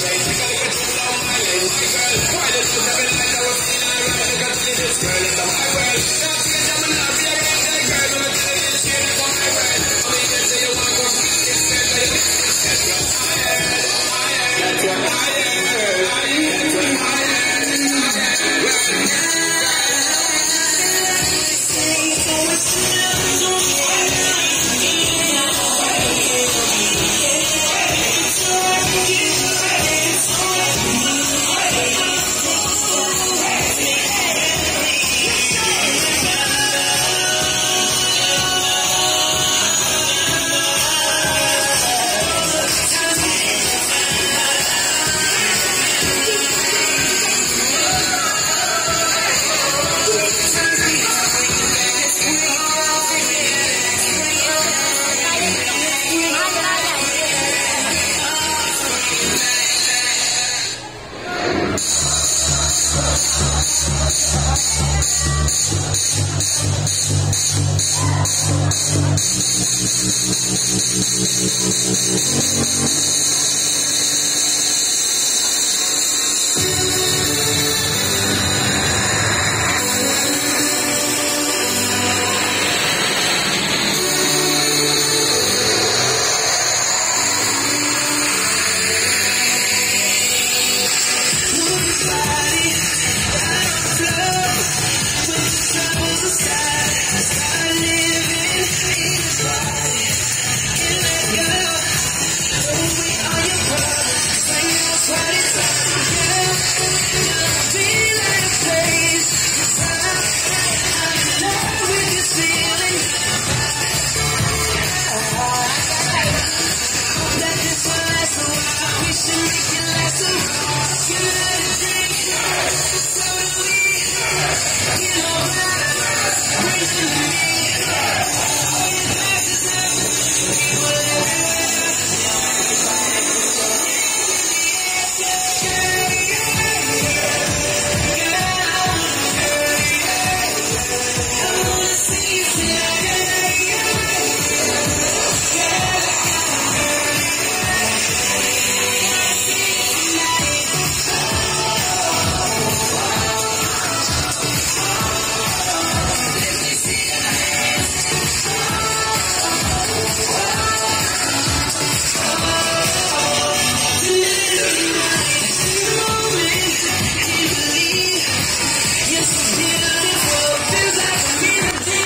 girl, Thank you.